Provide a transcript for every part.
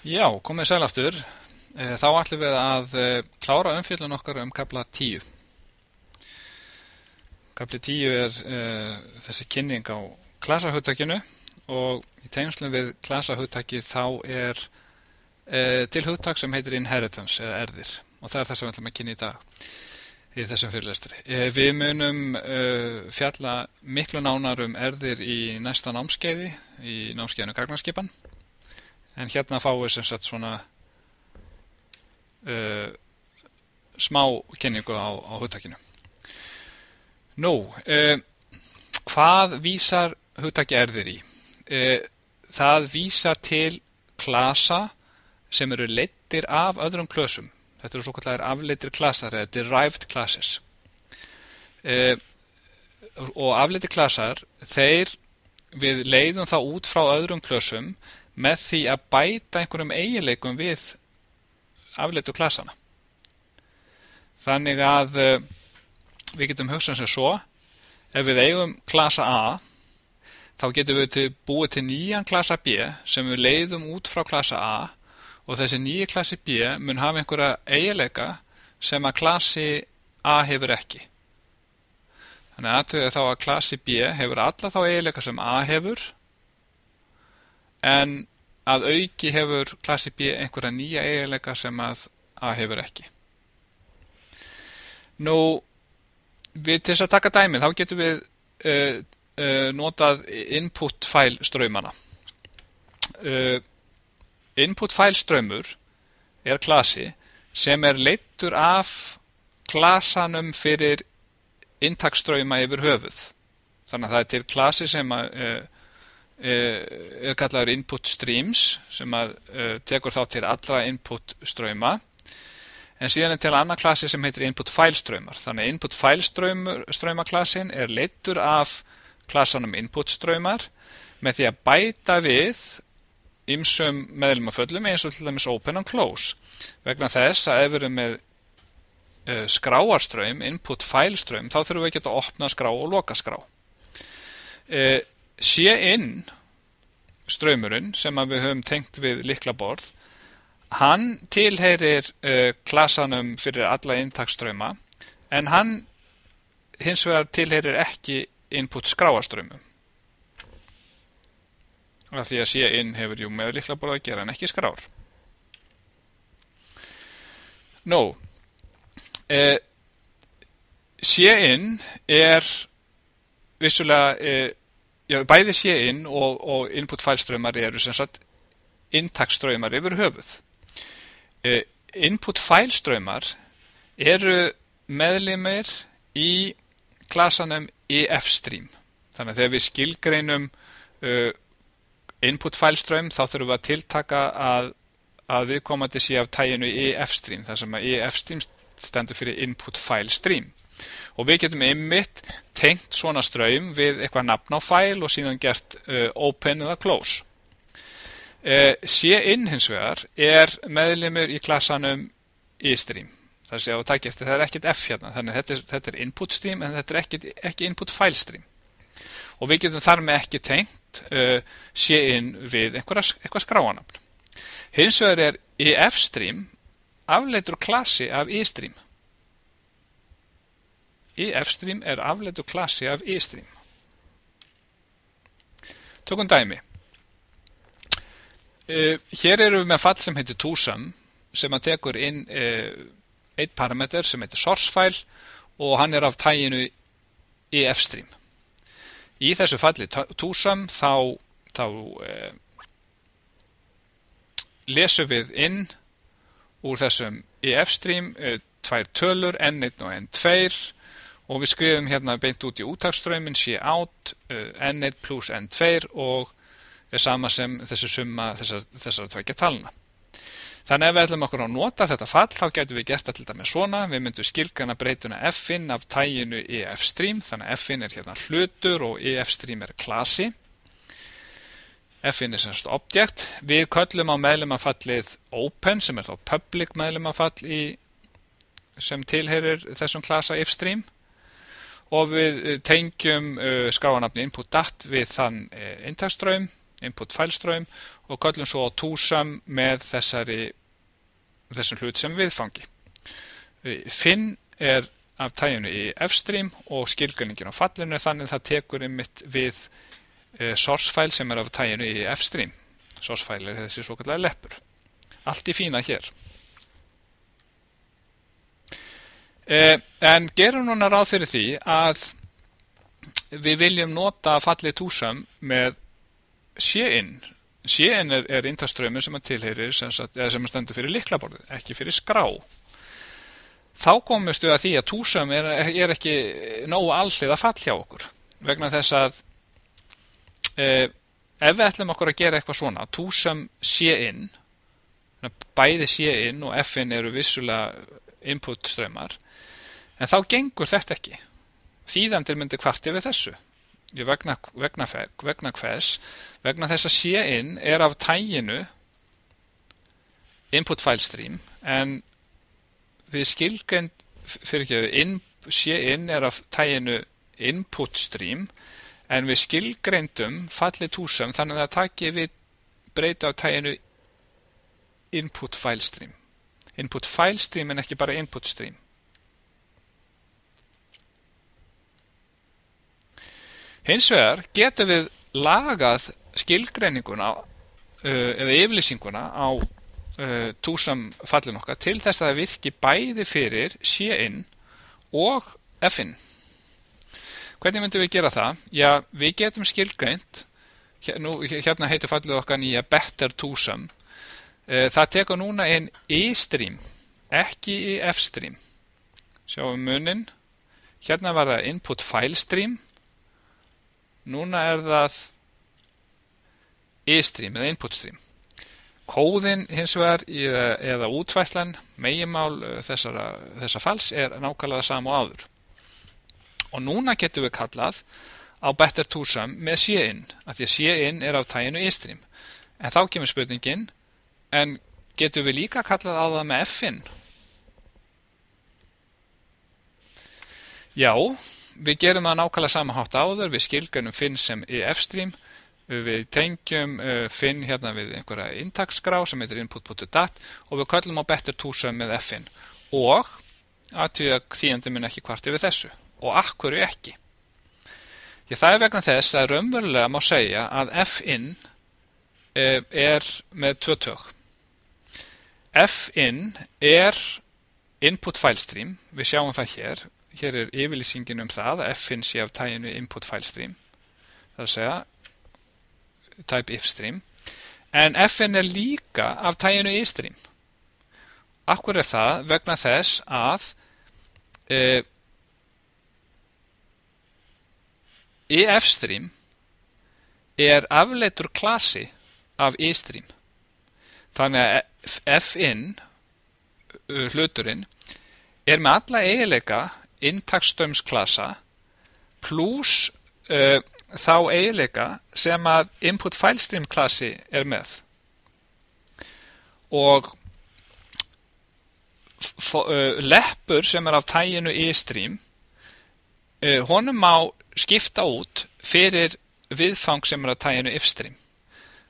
Já, komið sæl aftur. Eh, Þá ætlum við að eh, klára umfjöldun okkar um kapla 10. Kapli 10 er uh, þessi kynning á klasahugtakinu og í tegnslum við klasahugtaki þá er uh, til hugtak sem heitir inheritance eða erðir og það er það sem við ætlum að kynna í dag í þessum fyrirlestri. Uh, við munum fjalla miklu nánar um erðir í næsta námskeiði, í námskeiðinu Gagnarskipan en hérna fáum við sem sagt svona uh, smá kynningu á, á hugtakinu. Nú, uh, hvað vísar hugtaki erðir í? Uh, það vísar til klasa sem eru leittir af öðrum klösum. Þetta eru svo kallar afleittir klasar eða derived classes. Og afleittir klasar, þeir við leiðum það út frá öðrum klösum með því að bæta einhverjum eiginleikum við afleitu klasana. Þannig að við getum hugsað sem svo, ef við eigum klasa A, þá getum við til, búið til nýjan klasa B sem við leiðum út frá klasa A og þessi nýja klasi B mun hafa einhverja eiginleika sem að klasi A hefur ekki. Þannig aðtöðu þá að klasi B hefur alla þá eiginleika sem A hefur en að auki hefur klassi B einhverja nýja eiginleika sem að A hefur ekki. Nú, við til þess að taka dæmið, þá getum við uh, uh, notað input file ströymana. Uh, input file ströymur er klassi sem er leittur af klasanum fyrir intakströyma yfir höfuð. Þannig að það er til klassi sem að er kallaður input streams sem að uh, tekur þá til allra input ströyma en síðan er til annar klassi sem heitir input file ströymar þannig að input file ströyma klassin er leittur af klassanum input ströymar með því að bæta við ymsum meðlumaföllum eins og til dæmis open and close. Vegna þess að ef við erum með uh, skráarströym input file ströym þá þurfum við ekki að opna skrá og loka skrá. Uh, sé inn ströymurinn sem við höfum tengt við likla borð hann tilheyrir uh, klasanum fyrir alla inntaksströyma en hann hins vegar tilheyrir ekki input skráaströymum af því að sé inn hefur jú með likla borð að gera en ekki skrár. Nú uh, sé inn er vissulega uh, já, bæði sé inn og, og input fælströymar eru sem sagt intaktströymar yfir höfuð. Uh, input fælströymar eru meðlimir í klasanum EF-stream. Þannig að þegar við skilgreinum uh, input fælströym þá þurfum við að tiltaka að, að viðkomandi sé af tæginu EF-stream þar sem að EF-stream stendur fyrir input fælstream og við getum ymmit tengt svona ströym við eitthvað nafn á fæl og síðan gert uh, open eða close. Uh, C-in hins vegar er meðlimur í klassanum e-stream. Það sé á takk eftir, það er ekkit F hérna, þannig þetta er, þetta er input stream en þetta er ekki, ekki input file stream. Og við getum þar með ekki tengt uh, C-in við eitthvað skráanafn. Hins vegar er EF stream afleitur klassi af e-stream. EF-stream er afleitu klassi af E-stream. Tökum dæmi. Uh, hér eru við með fall sem heitir TOSUM sem að tekur inn uh, eitt parameter sem heitir source-file og hann er af tæginu EF-stream. Í þessu falli TOSUM þá, þá uh, lesum við inn úr þessum EF-stream tvær tölur, N1 og N2 og við skrifum hérna beint út í úttaksströyminn sé átt uh, n1 pluss n2 og er sama sem þessi summa þessar, þessar tveikja talna. Þannig ef við ætlum okkur að nota þetta fall þá getum við gert þetta með svona, við myndum skilgana breytuna f-in af tæginu ef-stream, þannig að f-in er hérna hlutur og ef-stream er klasi. F-in er semst objekt. Við köllum á meðlumafallið open sem er þá public meðlumafall í, sem tilherir þessum klasa if-stream og við eh, tengjum uh, skráanafni input dat við þann uh, intakströym, input fælströym og köllum svo á túsum með þessari þessum hlut sem viðfangi. Finn er af tæjunu í F-stream og skilgjörningin á fallinu þannig það tekur ymitt við e, source file sem er af tæjunu í F-stream. Source file er þessi svo kallega leppur. Allt í fína hér. E, en gerum núna ráð fyrir því að við viljum nota fallið túsum með sé-in. Sé-in er, er intaströymur sem að tilheyrir sem, sem að stendur fyrir liklaborðið, ekki fyrir skrá þá komustu að því að túsum er, er ekki nógu allið að fall hjá okkur vegna þess að e, ef við ætlum okkur að gera eitthvað svona túsum sé inn bæði sé inn og f-in eru vissulega input strömmar en þá gengur þetta ekki. Þýðandir myndi kvarti við þessu. Vegna, vegna, vegna hvers vegna þess að sé inn er af tæginu input file stream en við skilgreind fyrir ekki að in, sé inn er af tæginu input stream en við skilgreindum fallið túsum þannig að það takki við breyta á tæginu input file stream input file stream en ekki bara input stream hins vegar getum við lagað skilgreininguna uh, eða yflýsinguna á uh, túsam fallin okkar til þess að það virki bæði fyrir sé-in og f-in. Hvernig myndum við gera það? Já, við getum skilgreint, hérna heitir fallið okkar nýja better túsam, það tekur núna einn e-stream, ekki í f-stream. Sjáum munin, hérna var það input file stream, núna er það e-stream eða input stream. Kóðin hins vegar eða, eða útvæslan, meginmál eh, þessara, þessa fals er nákvæmlega sama og áður. Og núna getum við kallað á better túsam með sé-in, af því að sé-in er af tæginu e-stream. En þá kemur spurningin, en getum við líka kallað á það með f-in? Já, við gerum það nákvæmlega samahátt áður, við skilgjörnum finn sem í f-stream, við tengjum uh, finn hérna við einhverja intaksgrá sem heitir input.dat og við kallum á better túsum með finn. Og aðtíða þýjandi minn ekki hvart yfir þessu. Og akkur ekki? Því það er vegna þess að raunverulega má segja að finn uh, er með tvö tök finn er input file stream. Við sjáum það hér. Hér er yfirlýsingin um það að finn sé af tæginu input file stream. Það er að segja type if stream. En fn er líka af tæginu i stream. Akkur er það? Vegna þess að e, EF stream er afleitur klasi af e stream þannig að fn hluturinn er með alla eiginleika intakstömsklasa pluss uh, þá eiginleika sem að input filestream klassi er með. Og leppur sem er af tæginu e-stream honum má skipta út fyrir viðfang sem er af tæginu if-stream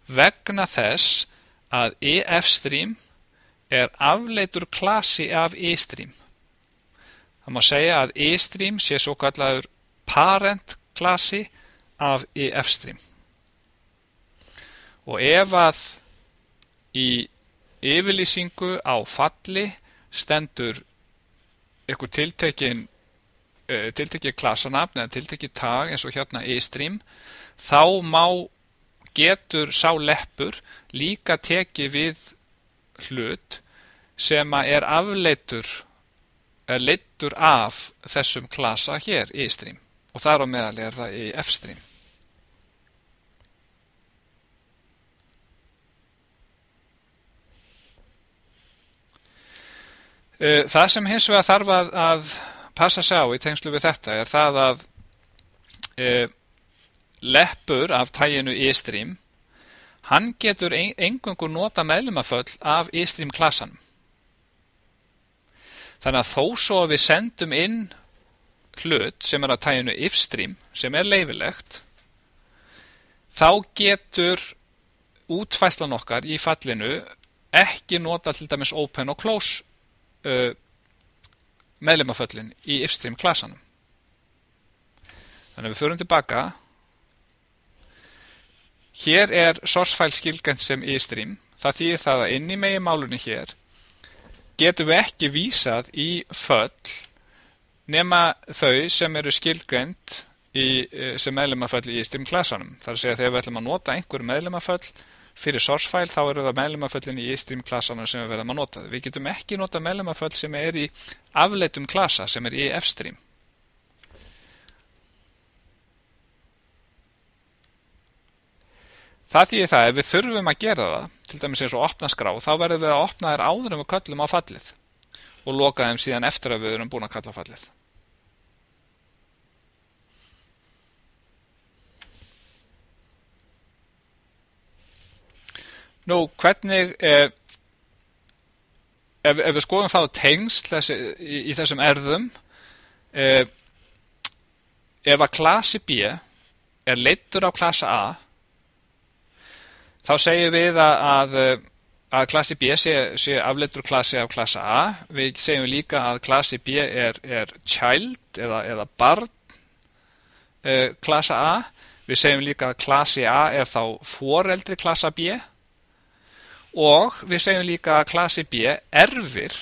vegna þess að ef-stream er afleitur klassi af e-stream það má segja að e-stream sé svo kallaður parent klassi af EF-stream og ef að í yfirlýsingu á falli stendur einhver tiltekin uh, tiltekið klasanafn eða tiltekið tag eins og hérna e-stream þá má getur sá leppur líka tekið við hlut sem er afleitur er leittur af þessum klasa hér e-stream og þar á meðal er það í f-stream. Eh, það sem hins vegar þarf að, að passa sig á í tengslu við þetta er það að e, leppur af tæginu e-stream hann getur engungur nota meðlumaföll af e-stream klassan þannig að þó svo að við sendum inn hlut sem er að tæginu if-stream sem er leifilegt þá getur útfæslan okkar í fallinu ekki nota til dæmis open og close uh, meðlemaföllin í ifstream klasanum. Þannig að við förum tilbaka. Hér er source-file skilgjönd sem ifstream. Það þýðir það að inn í megi málunni hér getum við ekki vísað í föll nema þau sem eru skilgjönd sem meðlemaföll í ifstream klasanum. Það er að segja að þegar við ætlum að nota einhver meðlemaföll fyrir source-file þá eru það meðlemaföllin í ifstream klasanum sem við verðum að nota. Við getum ekki nota meðlemaföll sem er í afleitum klasa sem er í f-stream. Það þýðir það, ef við þurfum að gera það, til dæmis eins og opna skrá, þá verðum við að opna þær áður en við köllum á fallið og loka þeim síðan eftir að við erum búin að kalla fallið. Nú, hvernig, eh, ef, ef við skoðum þá tengsl þessi, í, í þessum erðum, eh, ef að klasi B er leittur á klasa A, þá segjum við að, að, að klasi B sé, sé afleittur klasi af klasa A. Við segjum líka að klasi B er, er child eða, eða barn eh, klasa A. Við segjum líka að klasi A er þá foreldri klasa B og við segjum líka að klasi B erfir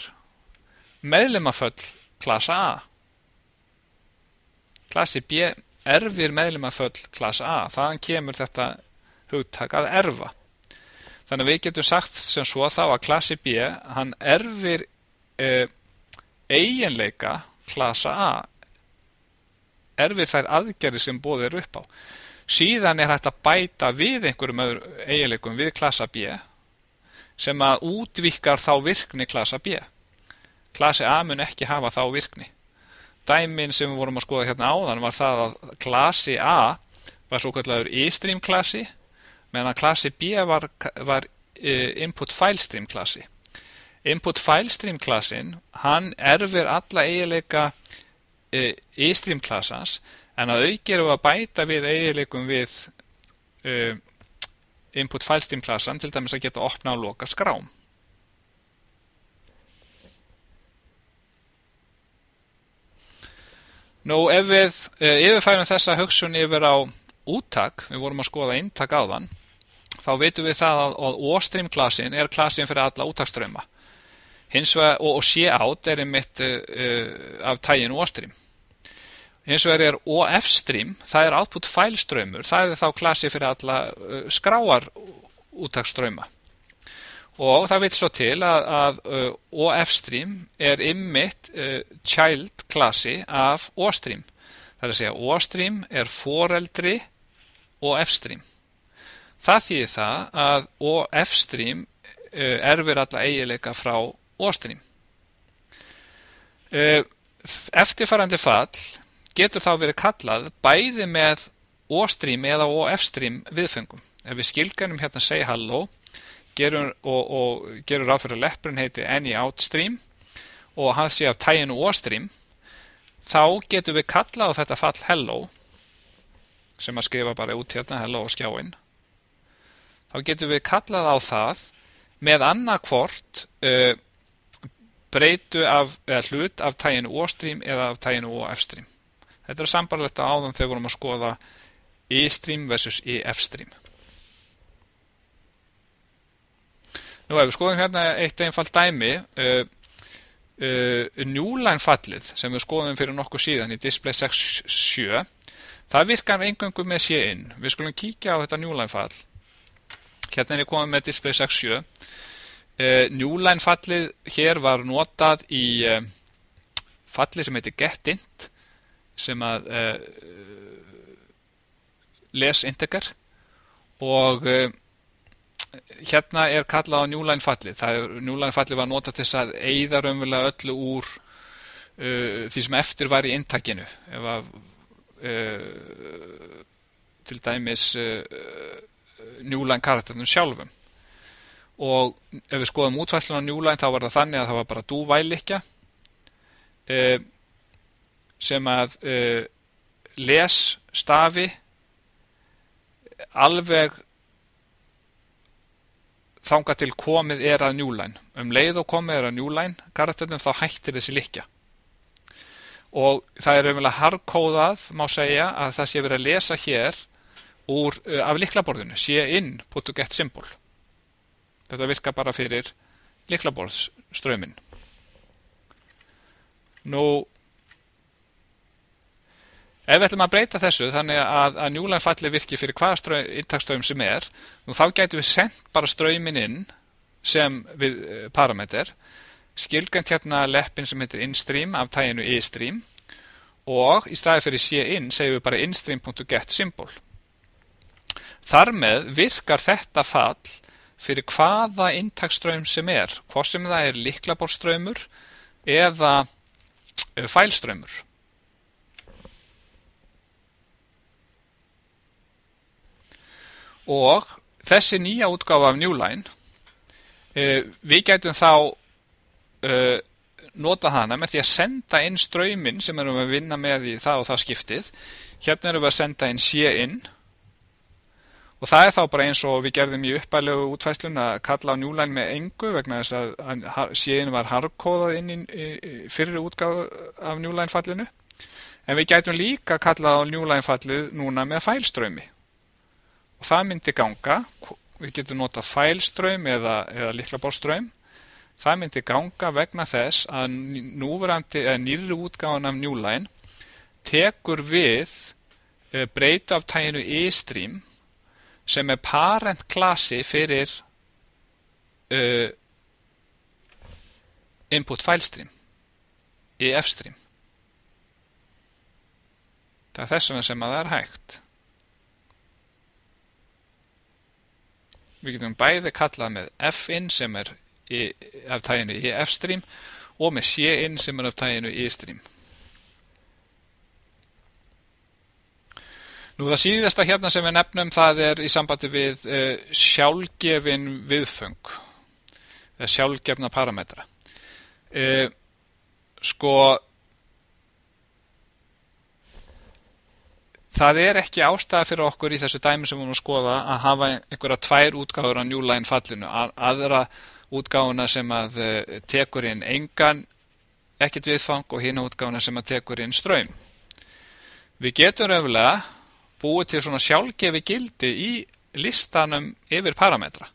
meðlemaföll klasa A. Klasi B erfir meðlemaföll klasa A. Þaðan kemur þetta hugtak að erfa. Þannig að við getum sagt sem svo þá að klasi B hann erfir eh, eiginleika klasa A erfir þær aðgerri sem bóðir upp á. Síðan er hægt að bæta við einhverjum eiginleikum við klasa B sem að útvikar þá virkni klasa B. Klasi A mun ekki hafa þá virkni. Dæmin sem við vorum að skoða hérna áðan var það að klasi A var svo kallar e-stream klasi meðan klasi B var, var uh, input file stream klasi. Input file stream klasin, hann erfir alla eiginleika uh, e-stream klasans en að auðgeru að bæta við eiginleikum við uh, input file stream klassan til dæmis að geta opna og loka skrám. Nú ef við uh, yfirfærum þessa hugsun yfir á úttak, við vorum að skoða inntak á þann, þá veitum við það að, að O-stream klassin er klassin fyrir alla vegar, og, og C-out er einmitt uh, uh, af tægin O-stream. Hins vegar er OF-stream, það er output file ströymur, það er þá klassi fyrir alla skráar úttakströyma. Og það veit svo til að, að uh, OF-stream er ymmit uh, child klassi af O-stream. Það er að segja O-stream er foreldri OF-stream. Það þýðir það að OF-stream uh, erfir alla eigileika frá O-stream. Eftirfarandi fall getur þá verið kallað bæði með O-stream eða OF-stream viðfengum. Ef við skilganum hérna segja halló gerum, og, og gerum ráð fyrir að leppurinn heiti any outstream og hann sé af tæginu O-stream þá getum við kallað á þetta fall hello sem að skrifa bara út hérna hello og skjáinn þá getum við kallað á það með annarkvort uh, breytu af, eða hlut af tæginu O-stream eða af tæginu OF-stream. Þetta er sambarlegt að áðan þegar vorum að skoða E-stream versus EF-stream. Nú ef við skoðum hérna eitt einfalt dæmi uh, uh, Newline fallið sem við skoðum fyrir nokkuð síðan í Display 6.7 það virkar engangu með sé inn við skulum kíkja á þetta Newline fall hérna er ég komið með Display 6.7 uh, Newline fallið hér var notað í uh, fallið sem heitir getInt sem að uh, les integer. Og hérna er kallað á njúlæn falli njúlæn falli var nota til þess að eigða raunverulega öllu úr því sem eftir var í intakinu. Ef að til dæmis njúlæn karakternum sjálfum og ef við skoðum útvæslun á njúlæn þá var það þannig að það var bara dúvælikja uh, sem að uh, les stafi alveg þanga til komið er að njúlæn. Um leið og komið er að njúlæn karakternum þá hættir þessi likja. Og það er umvel að hardkóðað má segja að það sé verið að lesa hér úr, uh, af liklaborðinu, sé inn put to get symbol. Þetta virkar bara fyrir liklaborðströmin. Nú, ef við ætlum að breyta þessu þannig að, að njúlænfalli virki fyrir hvaða intakströym sem er, nú þá gætu við sendt bara ströymin inn sem við uh, parameter, skilgjönd hérna leppin sem heitir instream af tæginu istream og í staði fyrir sé inn segjum við bara instream.get symbol. Þar með virkar þetta fall fyrir hvaða intakströym sem er, hvort sem það er liklaborströymur eða uh, fælströymur. Og þessi nýja útgáfa af Newline, uh, við gætum þá uh, nota hana með því að senda inn ströyminn sem erum við að vinna með í það og það skiptið. Hérna erum við að senda inn sé inn og það er þá bara eins og við gerðum í uppælegu útfæslun að kalla á njúlæn með engu vegna þess að, að séin var hardkóðað inn í fyrir útgáð af njúlænfallinu en við gætum líka kalla á njúlænfallið núna með fælströymi. Og það myndi ganga við getum nota fælströym eða, eða liklabórströym það myndi ganga vegna þess að núverandi eða nýri útgáðan af njúlæn tekur við eh, breytu af tæginu e-stream sem er parent klasi fyrir uh, input file stream EF stream. Það er þess vegna sem að það er hægt. Við getum bæði kallað með fin sem er í, af tæginu EF stream og með sin sem er af tæginu E stream Nú það síðasta hérna sem við nefnum það er í sambandi við uh, sjálfgefin viðföng, sjálfgefna parametra. Uh, sko, það er ekki ástæða fyrir okkur í þessu dæmi sem við erum að skoða að hafa einhverja tvær útgáður á njúlæn fallinu, aðra útgáðuna sem að uh, tekur inn engan ekkert viðfang og hérna útgáðuna sem að tekur inn ströym. Við getum öfulega búið til svona sjálfgefi gildi í listanum yfir parametra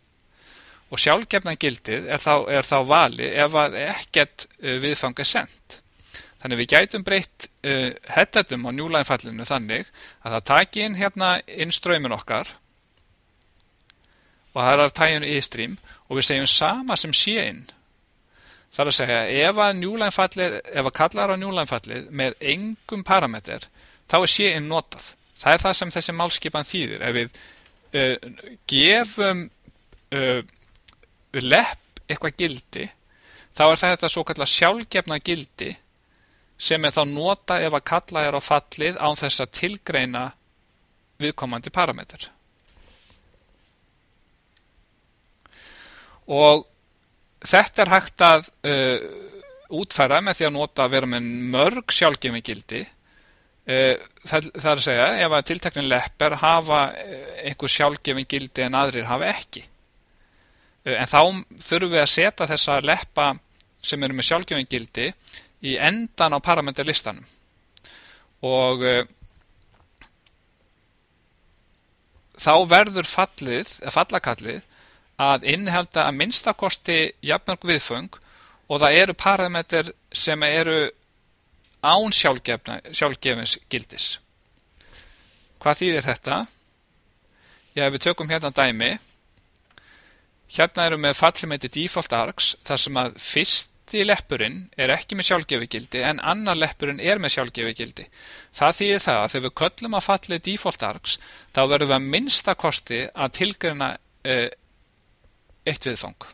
og sjálfgefna gildið er þá, er þá vali ef að ekkert uh, viðfang er sendt. Þannig við gætum breytt uh, hettatum á njúlænfallinu þannig að það taki inn hérna inn ströymin okkar og það er að tæja inn í stream og við segjum sama sem sé inn. Það er að segja ef að njúlænfallið, ef að kallar á njúlænfallið með engum parameter þá er sé inn notað. Það er það sem þessi málskipan þýðir. Ef við uh, gefum uh, lepp eitthvað gildi, þá er þetta svo kallar sjálfgefna gildi sem er þá nota ef að kalla er á fallið án þess að tilgreina viðkomandi parameter. Og þetta er hægt að uh, útfæra með því að nota að vera með mörg sjálfgefni gildi það, það er að segja ef að tilteknin leppar hafa eh, einhver sjálfgefin gildi en aðrir hafa ekki. Eh, en þá þurfum við að setja þessa leppa sem eru með sjálfgefin gildi í endan á parameterlistanum og þá verður fallið, fallakallið að innhelda að minnstakosti jafnmörg viðföng og það eru parameter sem eru án sjálfgefins gildis. Hvað þýðir þetta? Já, ef við tökum hérna dæmi, hérna erum við fallið með default args þar sem að fyrsti leppurinn er ekki með sjálfgefi gildi en annar leppurinn er með sjálfgefi gildi. Það þýðir það að þegar við köllum að fallið default args þá verðum við að minnsta kosti að tilgjörna uh, eitt viðfang.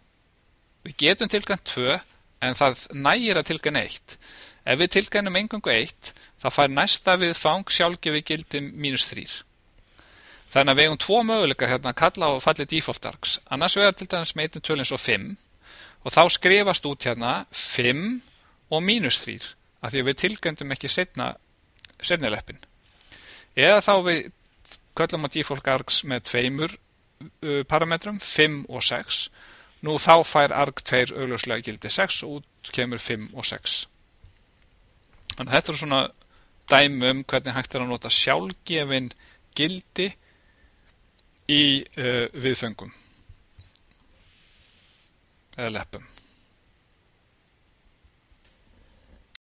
Við getum tilgjörna tvö en það nægir að tilgjörna eitt. Ef við tilgænum engangu 1 þá fær næsta við fang sjálfgefi gildi mínus 3. Þannig að við hefum tvo möguleika hérna að kalla á falli default args. Annars vegar til dæmis með 1 tölins og 5 og þá skrifast út hérna 5 og mínus 3 af því að við tilgændum ekki setna setnileppin. Eða þá við köllum á default args með tveimur parametrum 5 og 6 nú þá fær arg2 augljóslega gildi 6 og út kemur 5 og 6 þannig að þetta er svona dæmi um hvernig hægt er að nota sjálfgefin gildi í uh, viðföngum eða leppum